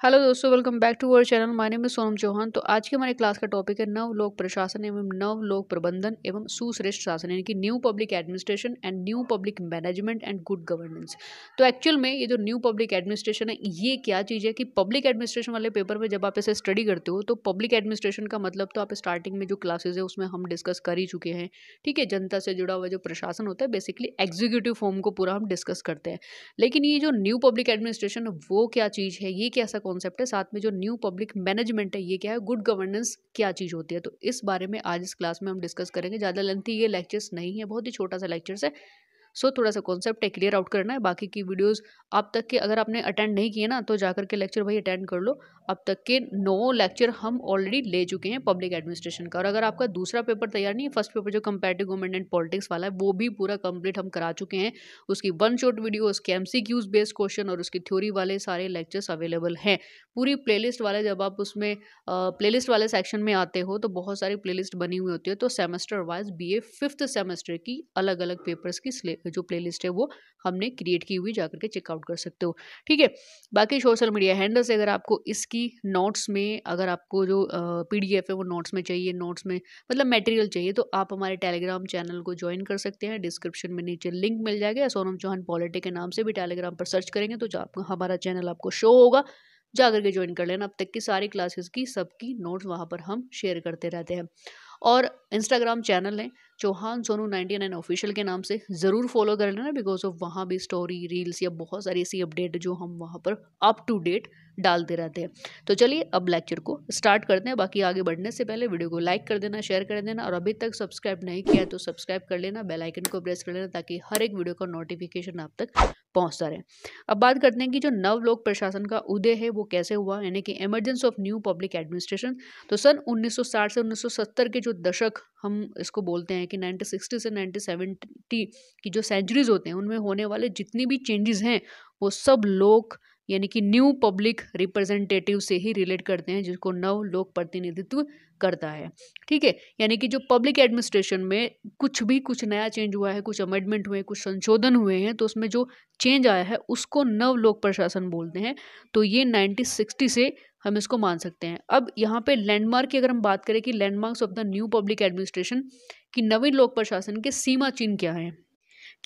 Hello दोस्तों welcome back to our channel my name Sonam Chauhan तो आज की हमारी क्लास का टॉपिक है नव लोक प्रशासन एवं नव लोक प्रबंधन एवं सुश्रेष्ठ शासन, यानी कि new public administration and new public management and good governance तो एक्चुअल में ये जो न्यू पब्लिक एडमिनिस्ट्रेशन है, ये क्या चीज़ है कि पब्लिक एडमिनिस्ट्रेशन वाले पेपर में जब आप इसे स्टडी करते हो तो पब्लिक एडमिनिस्ट्रेशन का मतलब तो आप स्टार्टिंग में जो क्लासेज है, उसमें हम डिस्कस कर ही चुके हैं। ठीक है, जनता से जुड़ा हुआ जो प्रशासन होता है बेसिकली एग्जीक्यूटिव फॉर्म को पूरा हम डिस्कस करते हैं। लेकिन ये जो न्यू पब्लिक एडमिनिस्ट्रेशन वो क्या चीज़ है? ये कैसा कॉन्सेप्ट है, साथ में जो न्यू पब्लिक मैनेजमेंट है, ये क्या है गुड गवर्नेंस क्या चीज़ होती है? तो इस बारे में आज इस क्लास में हम डिस्कस करेंगे। ज़्यादा लेंथी ये लेक्चर्स नहीं है, बहुत ही छोटा सा लेक्चर्स है। सो थोड़ा सा कॉन्सेप्ट है क्लियर आउट करना है। बाकी की वीडियोस अब तक के अगर आपने अटेंड नहीं किए ना तो जाकर के लेक्चर भाई अटेंड कर लो। अब तक के नौ लेक्चर हम ऑलरेडी ले चुके हैं पब्लिक एडमिनिस्ट्रेशन का। और अगर आपका दूसरा पेपर तैयार नहीं है फ़र्स्ट पेपर जो कंपेरेटिव गवर्नमेंट एंड पॉलिटिक्स वाला है, वो भी पूरा कंप्लीट हम करा चुके हैं। उसकी वन शॉट वीडियो उसके एम बेस्ड क्वेश्चन और उसकी थ्योरी वाले सारे लेक्चर्स अवेलेबल हैं। पूरी प्लेलिस्ट वाले जब आप उसमें प्लेलिस्ट वाले सेक्शन में आते हो तो बहुत सारी प्लेलिस्ट बनी हुई होती है। तो semester wise B A fifth semester की अलग अलग पेपर्स की जो प्लेलिस्ट है वो हमने क्रिएट की हुई जाकर के चेकआउट कर सकते हो। ठीक है? बाकी सोशल मीडिया हैंडल से अगर आपको इसकी नोट्स में, अगर आपको जो पी डी एफ़ है वो नोट्स में चाहिए नोट्स में मतलब मटेरियल चाहिए तो आप हमारे टेलीग्राम चैनल को ज्वाइन कर सकते हैं। डिस्क्रिप्शन में नीचे लिंक मिल जाएगा। सोनम चौहान पॉलिटिक के नाम से भी टेलीग्राम पर सर्च करेंगे तो हमारा चैनल आपको शो होगा जा करके ज्वाइन कर लेना। अब तक की सारी क्लासेस की सबकी नोट्स वहाँ पर हम शेयर करते रहते हैं। और इंस्टाग्राम चैनल है Chauhan Sonu ninety nine official के नाम से ज़रूर फॉलो कर लेना बिकॉज़ ऑफ़ वहाँ भी स्टोरी रील्स या बहुत सारी ऐसी अपडेट जो हम वहाँ पर अप टू डेट डालते रहते हैं। तो चलिए अब लेक्चर को स्टार्ट करते हैं। बाकी आगे बढ़ने से पहले वीडियो को लाइक कर देना शेयर कर देना और अभी तक सब्सक्राइब नहीं किया तो सब्सक्राइब कर लेना बेल आइकन को प्रेस कर लेना ताकि हर एक वीडियो का नोटिफिकेशन आप तक पहुँचता रहे। अब बात करते हैं कि जो नव लोक प्रशासन का उदय है वो कैसे हुआ, यानी कि emergence of new public administration तो सन 1960 से 1970 के जो दशक हम इसको बोलते हैं कि 1960 से 1970 की जो सेंचुरीज होते हैं, उनमें होने वाले जितनी भी चेंजेस हैं, वो सब लोग यानी कि न्यू पब्लिक रिप्रेजेंटेटिव से ही रिलेट करते हैं, जिसको नव लोक प्रतिनिधित्व करता है। ठीक है? यानी कि जो पब्लिक एडमिनिस्ट्रेशन में कुछ भी, कुछ नया चेंज हुआ है, कुछ अमेंडमेंट हुए हैं कुछ संशोधन हुए हैं तो उसमें जो चेंज आया है, उसको नव लोक प्रशासन बोलते हैं। तो ये 1960 से हम इसको मान सकते हैं। अब यहाँ पे लैंडमार्क की अगर हम बात करें कि landmarks of the new public administration की नवीन लोक प्रशासन के सीमा चिन्ह क्या है?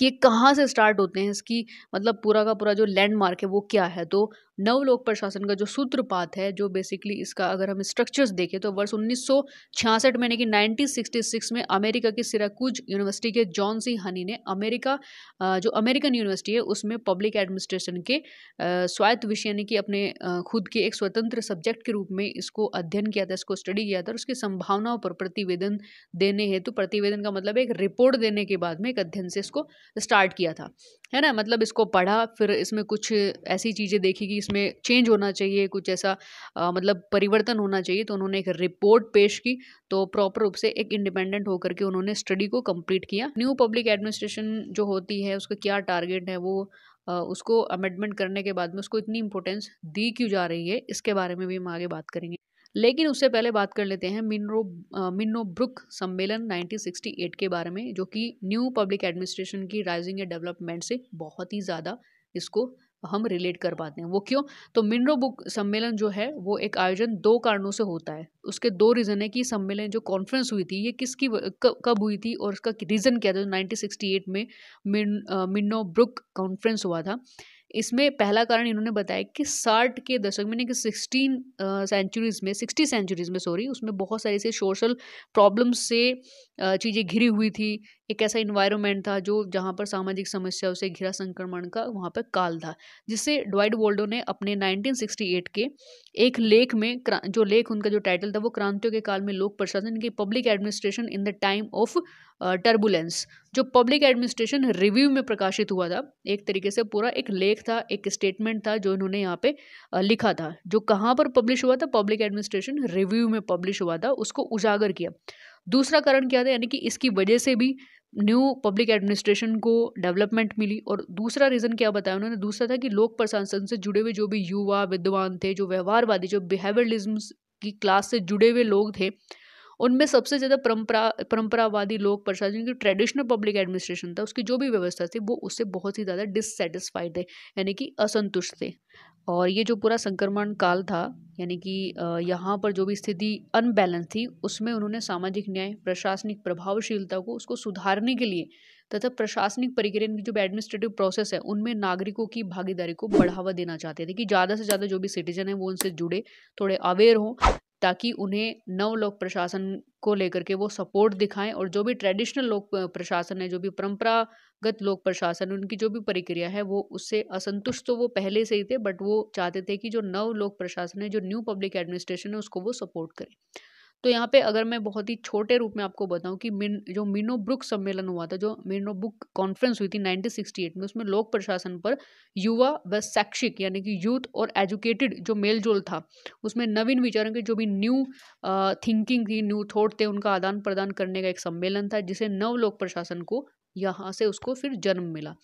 कि ये कहाँ से स्टार्ट होते हैं इसकी मतलब पूरा का पूरा जो लैंडमार्क है वो क्या है? तो नवलोक प्रशासन का जो सूत्रपात है, जो बेसिकली इसका अगर हम स्ट्रक्चर्स देखें तो वर्ष उन्नीस सौ छियासठ में यानी कि 1966 में अमेरिका की सिराकूज यूनिवर्सिटी के जॉन सी हनी ने अमेरिका जो अमेरिकन यूनिवर्सिटी है, उसमें पब्लिक एडमिनिस्ट्रेशन के स्वायत्त विषय यानी कि अपने खुद के एक स्वतंत्र सब्जेक्ट के रूप में इसको अध्ययन किया था, इसको स्टडी किया था और उसकी संभावनाओं पर प्रतिवेदन देने हेतु, प्रतिवेदन का मतलब एक रिपोर्ट देने के बाद में एक अध्ययन से इसको स्टार्ट किया था। है ना? मतलब इसको पढ़ा, फिर इसमें कुछ ऐसी चीज़ें देखी कि इसमें चेंज होना चाहिए, कुछ ऐसा मतलब परिवर्तन होना चाहिए तो उन्होंने एक रिपोर्ट पेश की तो प्रॉपर रूप से एक इंडिपेंडेंट होकर के उन्होंने स्टडी को कंप्लीट किया। न्यू पब्लिक एडमिनिस्ट्रेशन जो होती है, उसका क्या टारगेट है, वो उसको अमेंडमेंट करने के बाद में उसको इतनी इंपॉर्टेंस दी क्यों जा रही है, इसके बारे में भी हम आगे बात करेंगे। लेकिन उससे पहले बात कर लेते हैं मिनरो मिनो ब्रुक सम्मेलन 1968 के बारे में, जो कि न्यू पब्लिक एडमिनिस्ट्रेशन की राइजिंग या डेवलपमेंट से बहुत ही ज़्यादा इसको हम रिलेट कर पाते हैं। वो क्यों? तो मिनरो बुक सम्मेलन जो है, वो एक आयोजन दो कारणों से होता है। उसके दो रीज़न है कि सम्मेलन जो कॉन्फ्रेंस हुई थी, ये किसकी कब हुई थी और उसका रीज़न क्या था? नाइनटीन सिक्सटी एट में मिन मिनो ब्रुक कॉन्फ्रेंस हुआ था। इसमें पहला कारण इन्होंने बताया कि साठ के दशक में, यानी कि सिक्सटीन सेंचुरीज़ में सिक्सटी सेंचुरीज़ में सॉरी उसमें बहुत सारे ऐसे सोशल प्रॉब्लम्स से चीज़ें घिरी हुई थी। एक ऐसा इन्वायरमेंट था जो जहाँ पर सामाजिक समस्याओं से घिरा संक्रमण का वहाँ पर काल था, जिससे ड्वाइट वोल्डो ने अपने 1968 के एक लेख में जो लेख उनका जो टाइटल था वो क्रांतियों के काल में लोक प्रशासन की public administration in the time of turbulence जो पब्लिक एडमिनिस्ट्रेशन रिव्यू में प्रकाशित हुआ था। एक तरीके से पूरा एक लेख था, एक स्टेटमेंट था जो इन्होंने यहाँ पे लिखा था, जो कहाँ पर पब्लिश हुआ था? पब्लिक एडमिनिस्ट्रेशन रिव्यू में पब्लिश हुआ था, उसको उजागर किया। दूसरा कारण क्या था? यानी कि इसकी वजह से भी न्यू पब्लिक एडमिनिस्ट्रेशन को डेवलपमेंट मिली और दूसरा रीज़न क्या बताया उन्होंने? दूसरा था कि लोक प्रशासन से जुड़े हुए जो भी युवा, विद्वान थे, जो व्यवहारवादी, जो बिहेवियरलिज्म की क्लास से जुड़े हुए लोग थे उनमें सबसे ज़्यादा परंपरा, परंपरावादी लोक प्रशासन की ट्रेडिशनल पब्लिक एडमिनिस्ट्रेशन था, उसकी जो भी व्यवस्था थी, वो उससे बहुत ही ज़्यादा डिससेटिस्फाइड थे, यानी कि असंतुष्ट थे। और ये जो पूरा संक्रमण काल था, यानी कि यहाँ पर जो भी स्थिति अनबैलेंस थी, उसमें उन्होंने सामाजिक न्याय, प्रशासनिक प्रभावशीलता को, उसको सुधारने के लिए तथा प्रशासनिक प्रक्रिया की जो एडमिनिस्ट्रेटिव प्रोसेस है, उनमें नागरिकों की भागीदारी को बढ़ावा देना चाहते थे कि ज़्यादा से ज़्यादा जो भी सिटीजन है, वो उनसे जुड़े, थोड़े अवेयर हों ताकि उन्हें नव लोक प्रशासन को लेकर के वो सपोर्ट दिखाएँ और जो भी ट्रेडिशनल लोक प्रशासन है, जो भी परंपरागत लोक प्रशासन उनकी जो भी प्रक्रिया है, वो उससे असंतुष्ट तो वो पहले से ही थे बट वो चाहते थे कि जो नव लोक प्रशासन है, जो न्यू पब्लिक एडमिनिस्ट्रेशन है, उसको वो सपोर्ट करें। तो यहाँ पे अगर मैं बहुत ही छोटे रूप में आपको बताऊँ कि मिन, जो मीनो ब्रुक सम्मेलन हुआ था, जो मीनो बुक कॉन्फ्रेंस हुई थी 1968 में, उसमें लोक प्रशासन पर युवा व शैक्षिक यानी कि यूथ और एजुकेटेड जो मेल जोल था, उसमें नवीन विचारों के जो भी न्यू थिंकिंग थी न्यू थॉट थे, उनका आदान प्रदान करने का एक सम्मेलन था, जिसे नव लोक प्रशासन को यहाँ से उसको फिर जन्म मिला।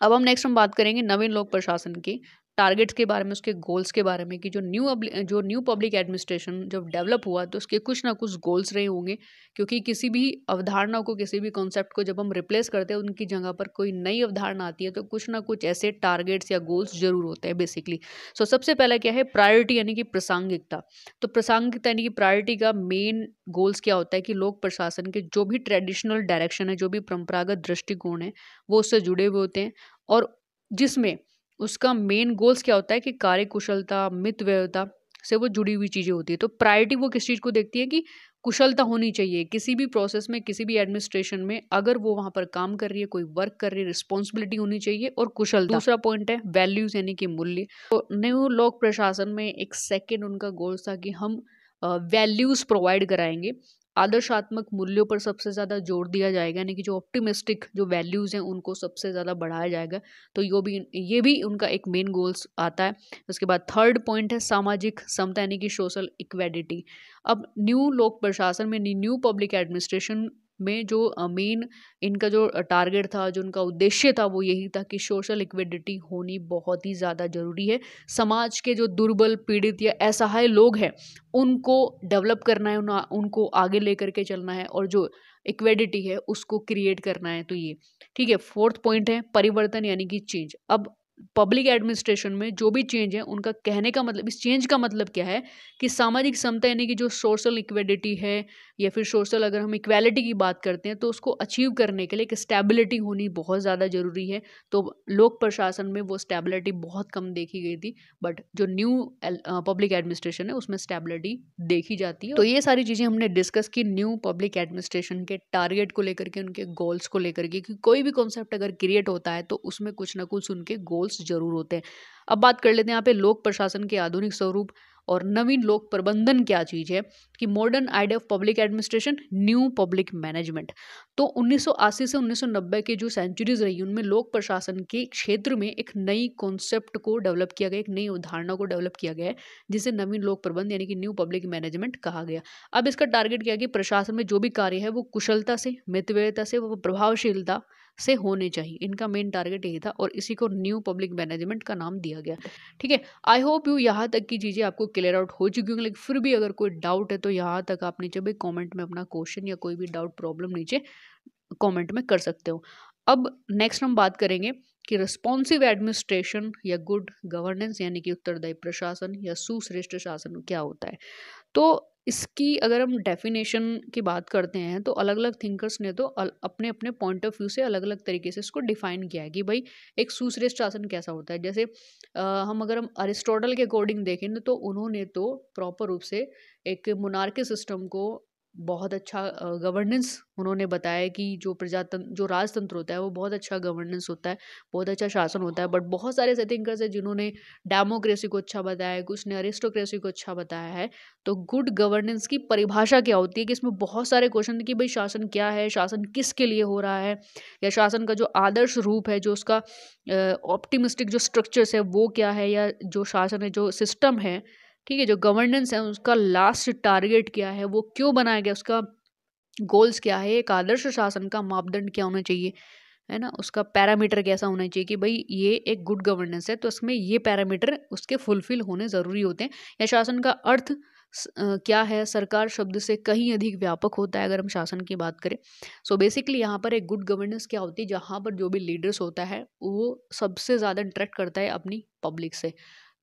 अब हम नेक्स्ट हम बात करेंगे नवीन लोक प्रशासन की। टारगेट्स के बारे में उसके गोल्स के बारे में कि जो न्यू जो न्यू पब्लिक एडमिनिस्ट्रेशन जब डेवलप हुआ तो उसके कुछ ना कुछ गोल्स रहे होंगे। क्योंकि किसी भी अवधारणा को किसी भी कॉन्सेप्ट को जब हम रिप्लेस करते हैं उनकी जगह पर कोई नई अवधारणा आती है तो कुछ ना कुछ ऐसे टारगेट्स या गोल्स ज़रूर होते हैं बेसिकली सो so, सबसे पहला क्या है? प्रायोरिटी यानी कि प्रासंगिकता। तो प्रासंगिकता यानी कि प्रायोरिटी का मेन गोल्स क्या होता है कि लोक प्रशासन के जो भी ट्रेडिशनल डायरेक्शन है जो भी परंपरागत दृष्टिकोण है वो उससे जुड़े हुए होते हैं। और जिसमें उसका मेन गोल्स क्या होता है कि कार्य कार्यकुशलता, मितव्ययता से वो जुड़ी हुई चीज़ें होती है। तो प्रायोरिटी वो किस चीज़ को देखती है कि कुशलता होनी चाहिए। किसी भी प्रोसेस में, किसी भी एडमिनिस्ट्रेशन में अगर वो वहाँ पर काम कर रही है, कोई वर्क कर रही है रिस्पॉन्सिबिलिटी होनी चाहिए और कुशल दूसरा पॉइंट है वैल्यूज़ यानी कि मूल्य। तो न्यू लोक प्रशासन में एक सेकेंड उनका गोल्स था कि हम वैल्यूज़ प्रोवाइड कराएँगे। आदर्शात्मक मूल्यों पर सबसे ज़्यादा ज़ोर दिया जाएगा, यानी कि जो ऑप्टिमिस्टिक जो वैल्यूज़ हैं, उनको सबसे ज़्यादा बढ़ाया जाएगा। तो यो भी, ये भी उनका एक मेन गोल्स आता है। उसके बाद थर्ड पॉइंट है सामाजिक समता, यानी कि सोशल इक्वेडिटी अब न्यू लोक प्रशासन में न्यू पब्लिक एडमिनिस्ट्रेशन में जो मेन इनका जो टारगेट था, जो उनका उद्देश्य था, वो यही था कि सोशल इक्विडिटी होनी बहुत ही ज़्यादा ज़रूरी है। समाज के जो दुर्बल, पीड़ित या असहाय लोग हैं, उनको डेवलप करना है उनको आगे लेकर के चलना है और जो इक्वेडिटी है, उसको क्रिएट करना है तो ये। ठीक है फोर्थ पॉइंट है, परिवर्तन यानी कि चेंज अब पब्लिक एडमिनिस्ट्रेशन में जो भी चेंज है उनका कहने का मतलब इस चेंज का मतलब क्या है कि सामाजिक समता यानी कि जो सोशल इक्वेडिटी है या फिर सोशल अगर हम इक्वालिटी की बात करते हैं तो उसको अचीव करने के लिए एक स्टेबिलिटी होनी बहुत ज़्यादा ज़रूरी है। तो लोक प्रशासन में वो स्टेबिलिटी बहुत कम देखी गई थी बट जो न्यू पब्लिक एडमिनिस्ट्रेशन है उसमें स्टेबिलिटी देखी जाती है। तो ये सारी चीज़ें हमने डिस्कस की न्यू पब्लिक एडमिनिस्ट्रेशन के टारगेट को लेकर के उनके गोल्स को लेकर के कि कोई भी कॉन्सेप्ट अगर क्रिएट होता है तो उसमें कुछ ना कुछ उनके गोल्स ज़रूर होते हैं। अब बात कर लेते हैं यहाँ पे लोक प्रशासन के आधुनिक स्वरूप और नवीन लोक प्रबंधन क्या चीज़ है कि modern idea of public administration new public management तो 1980 से 1990 के जो सेंचुरीज रही, उनमें लोक प्रशासन के क्षेत्र में एक नई कॉन्सेप्ट को डेवलप किया गया, एक नई अवधारणा को डेवलप किया गया है, जिसे नवीन लोक प्रबंध यानी कि न्यू पब्लिक मैनेजमेंट कहा गया। अब इसका टारगेट क्या है कि प्रशासन में जो भी कार्य है, वो कुशलता से, मितव्ययता से, वो प्रभावशीलता से होने चाहिए। इनका मेन टारगेट यही था और इसी को न्यू पब्लिक मैनेजमेंट का नाम दिया गया। ठीक है? आई होप यू यहाँ तक की चीज़ें आपको क्लियर आउट हो चुकी होंगी। लेकिन फिर भी अगर कोई डाउट है तो यहाँ तक आप नीचे भी कॉमेंट में अपना क्वेश्चन या कोई भी डाउट प्रॉब्लम नीचे कॉमेंट में कर सकते हो। अब नेक्स्ट हम बात करेंगे कि रिस्पॉन्सिव एडमिनिस्ट्रेशन या गुड गवर्नेंस यानी कि उत्तरदायी प्रशासन या सुश्रेष्ठ शासन क्या होता है। तो इसकी अगर हम डेफिनेशन की बात करते हैं तो अलग अलग थिंकर्स ने तो अपने अपने पॉइंट ऑफ़ व्यू से अलग अलग तरीके से इसको डिफाइन किया है कि भाई एक सुश्रेष्ठ शासन कैसा होता है। जैसे आ, हम अगर हम अरिस्टोटल के अकॉर्डिंग देखें तो उन्होंने तो प्रॉपर रूप से एक मुनारकी सिस्टम को बहुत अच्छा गवर्नेंस उन्होंने बताया कि जो प्रजातंत्र, जो राजतंत्र होता है, वो बहुत अच्छा गवर्नेंस होता है, बहुत अच्छा शासन होता है बट बहुत सारे ऐसे थिंकर्स हैं जिन्होंने डेमोक्रेसी को अच्छा बताया है, कुछ ने अरिस्टोक्रेसी को अच्छा बताया है तो गुड गवर्नेंस की परिभाषा क्या होती है कि इसमें बहुत सारे क्वेश्चन कि भाई शासन क्या है, शासन किसके लिए हो रहा है, या शासन का जो आदर्श रूप है, जो उसका ऑप्टिमिस्टिक जो स्ट्रक्चर्स है, वो क्या है, या जो शासन है, जो सिस्टम है ठीक है, जो गवर्नेंस है, उसका लास्ट टारगेट क्या है, वो क्यों बनाया गया, उसका गोल्स क्या है, एक आदर्श शासन का मापदंड क्या होना चाहिए, है ना? उसका पैरामीटर कैसा होना चाहिए कि भाई ये एक गुड गवर्नेंस है तो इसमें ये पैरामीटर उसके फुलफिल होने ज़रूरी होते हैं। या शासन का अर्थ क्या है? सरकार शब्द से कहीं अधिक व्यापक होता है, अगर हम शासन की बात करें। सो बेसिकली यहाँ पर एक गुड गवर्नेंस क्या होती है, जहाँ पर जो भी लीडर्स होता है, वो सबसे ज़्यादा इंटरेक्ट करता है अपनी पब्लिक से।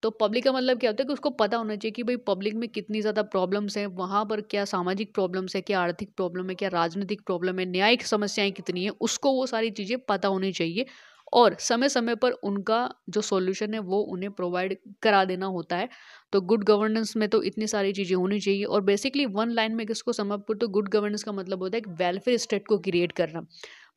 तो पब्लिक का मतलब क्या होता है कि उसको पता होना चाहिए कि भाई पब्लिक में कितनी ज़्यादा प्रॉब्लम्स हैं, वहाँ पर क्या सामाजिक प्रॉब्लम्स है, क्या आर्थिक प्रॉब्लम है, क्या राजनीतिक प्रॉब्लम है, न्यायिक समस्याएँ कितनी है, उसको वो सारी चीज़ें पता होनी चाहिए और समय समय पर उनका जो सॉल्यूशन है वो उन्हें प्रोवाइड करा देना होता है। तो गुड गवर्नेंस में तो इतनी सारी चीज़ें होनी चाहिए और बेसिकली वन लाइन में किसको समझ तो गुड गवर्नेंस का मतलब होता है कि वेलफेयर स्टेट को क्रिएट करना।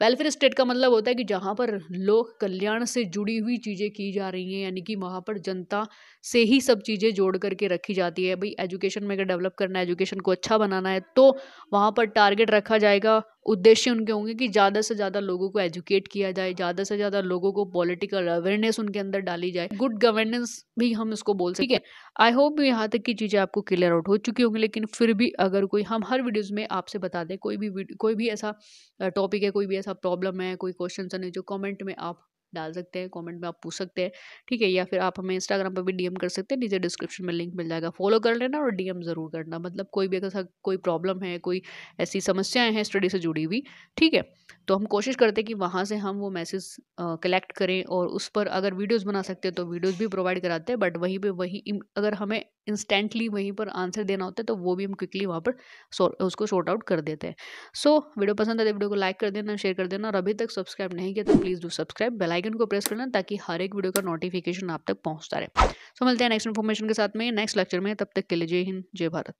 वेलफेयर स्टेट का मतलब होता है कि जहाँ पर लोक कल्याण से जुड़ी हुई चीज़ें की जा रही हैं, यानी कि वहाँ पर जनता से ही सब चीज़ें जोड़ करके रखी जाती है। भाई एजुकेशन में अगर डेवलप करना है एजुकेशन को अच्छा बनाना है तो वहाँ पर टारगेट रखा जाएगा। उद्देश्य उनके होंगे कि ज़्यादा से ज़्यादा लोगों को एजुकेट किया जाए, ज़्यादा से ज़्यादा लोगों को पॉलिटिकल अवेयरनेस उनके अंदर डाली जाए। गुड गवर्नेंस भी हम इसको बोल सकते हैं आई होप यहाँ तक की चीज़ें आपको क्लियर आउट हो चुकी होंगी, लेकिन फिर भी अगर कोई, हम हर वीडियोज़ में आपसे बता दें, कोई भी कोई भी ऐसा टॉपिक है, कोई भी ऐसा प्रॉब्लम है, कोई क्वेश्चन है जो कॉमेंट में आप डाल सकते हैं कमेंट में आप पूछ सकते हैं, ठीक है? या फिर आप हमें इंस्टाग्राम पर भी डीएम कर सकते हैं, नीचे डिस्क्रिप्शन में लिंक मिल जाएगा। फॉलो कर लेना और डीएम ज़रूर करना। मतलब कोई भी अगर कोई प्रॉब्लम है, कोई ऐसी समस्याएँ हैं स्टडी से जुड़ी हुई, ठीक है? तो हम कोशिश करते हैं कि वहाँ से हम वो मैसेज कलेक्ट करें और उस पर अगर वीडियोज़ बना सकते हैं तो वीडियोज़ भी प्रोवाइड कराते हैं बट वहीं पर वही अगर हमें इंस्टेंटली वहीं पर आंसर देना होता है तो वो भी हम क्विकली वहाँ पर उसको शॉर्ट आउट कर देते हैं। सो so, वीडियो पसंद आते वीडियो को लाइक कर देना शेयर कर देना और अभी तक सब्सक्राइब नहीं किया तो please do subscribe bell icon को प्रेस करना ताकि हर एक वीडियो का नोटिफिकेशन आप तक पहुँचता रहे। सो so, मिलते हैं नेक्स्ट इन्फॉर्मेशन के साथ में नेक्स्ट लेक्चर में तब तक के लिए जय हिंद जय भारत।